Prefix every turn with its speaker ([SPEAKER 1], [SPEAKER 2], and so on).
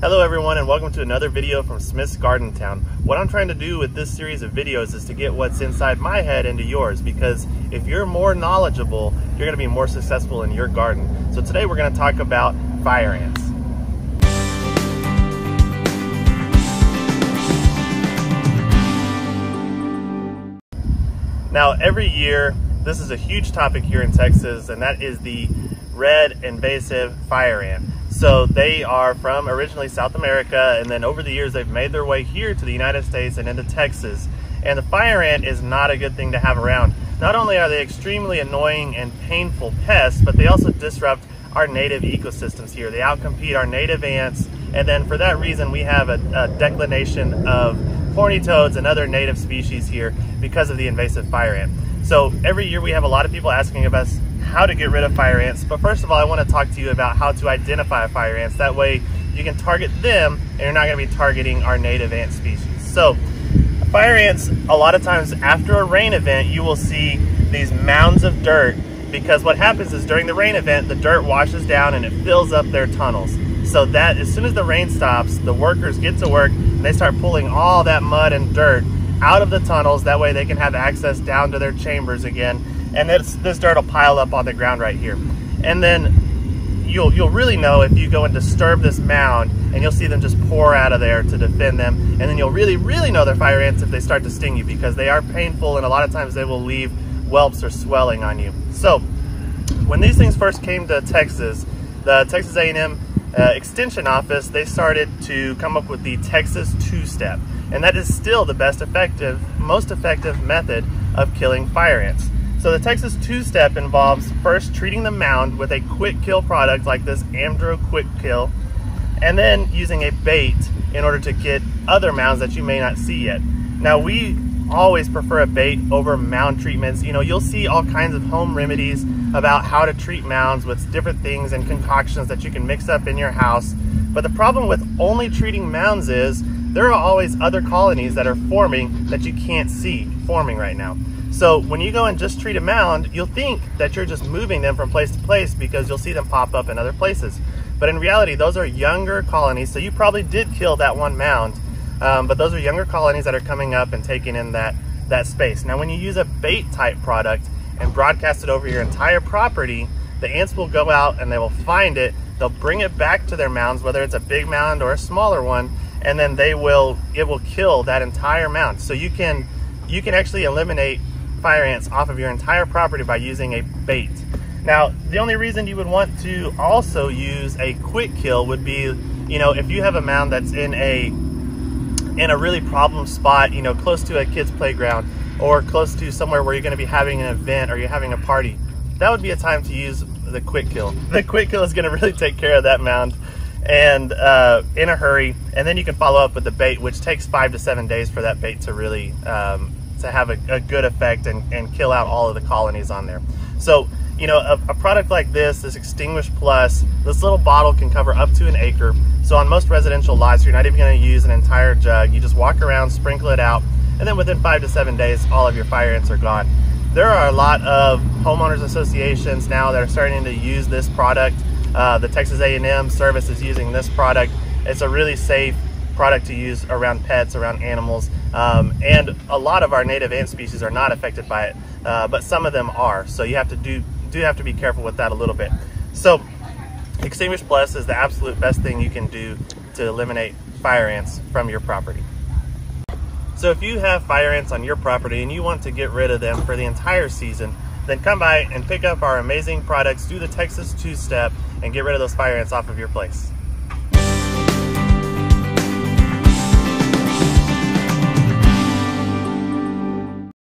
[SPEAKER 1] Hello everyone and welcome to another video from Smith's Gardentown. What I'm trying to do with this series of videos is to get what's inside my head into yours because if you're more knowledgeable, you're going to be more successful in your garden. So today we're going to talk about fire ants. Now every year, this is a huge topic here in Texas and that is the red invasive fire ant. So they are from originally South America, and then over the years they've made their way here to the United States and into Texas. And the fire ant is not a good thing to have around. Not only are they extremely annoying and painful pests, but they also disrupt our native ecosystems here. They outcompete our native ants, and then for that reason we have a, a declination of horny toads and other native species here because of the invasive fire ant. So every year we have a lot of people asking of us how to get rid of fire ants. But first of all, I want to talk to you about how to identify fire ants. That way you can target them and you're not going to be targeting our native ant species. So fire ants, a lot of times after a rain event, you will see these mounds of dirt because what happens is during the rain event, the dirt washes down and it fills up their tunnels. So that as soon as the rain stops, the workers get to work and they start pulling all that mud and dirt out of the tunnels. That way they can have access down to their chambers again and this, this dirt will pile up on the ground right here. And then you'll, you'll really know if you go and disturb this mound and you'll see them just pour out of there to defend them. And then you'll really, really know they're fire ants if they start to sting you because they are painful and a lot of times they will leave whelps or swelling on you. So when these things first came to Texas, the Texas A&M uh, Extension Office, they started to come up with the Texas two-step. And that is still the best effective, most effective method of killing fire ants. So the Texas two-step involves first treating the mound with a quick kill product like this Amdro Quick Kill, and then using a bait in order to get other mounds that you may not see yet. Now we always prefer a bait over mound treatments. You know, you'll see all kinds of home remedies about how to treat mounds with different things and concoctions that you can mix up in your house. But the problem with only treating mounds is there are always other colonies that are forming that you can't see forming right now. So when you go and just treat a mound, you'll think that you're just moving them from place to place because you'll see them pop up in other places. But in reality, those are younger colonies. So you probably did kill that one mound, um, but those are younger colonies that are coming up and taking in that, that space. Now, when you use a bait type product and broadcast it over your entire property, the ants will go out and they will find it. They'll bring it back to their mounds, whether it's a big mound or a smaller one, and then they will, it will kill that entire mound. So you can, you can actually eliminate fire ants off of your entire property by using a bait. Now, the only reason you would want to also use a quick kill would be, you know, if you have a mound that's in a in a really problem spot, you know, close to a kid's playground or close to somewhere where you're going to be having an event or you're having a party, that would be a time to use the quick kill. The quick kill is going to really take care of that mound and uh, in a hurry. And then you can follow up with the bait, which takes five to seven days for that bait to really um, to have a, a good effect and, and, kill out all of the colonies on there. So, you know, a, a, product like this, this Extinguish Plus, this little bottle can cover up to an acre. So on most residential lots, you're not even gonna use an entire jug. You just walk around, sprinkle it out, and then within five to seven days, all of your fire ants are gone. There are a lot of homeowners associations now that are starting to use this product. Uh, the Texas A&M service is using this product. It's a really safe product to use around pets, around animals. Um, and a lot of our native ant species are not affected by it, uh, but some of them are. So you have to do, do have to be careful with that a little bit. So Extinguish Plus is the absolute best thing you can do to eliminate fire ants from your property. So if you have fire ants on your property and you want to get rid of them for the entire season, then come by and pick up our amazing products, do the Texas two-step, and get rid of those fire ants off of your place.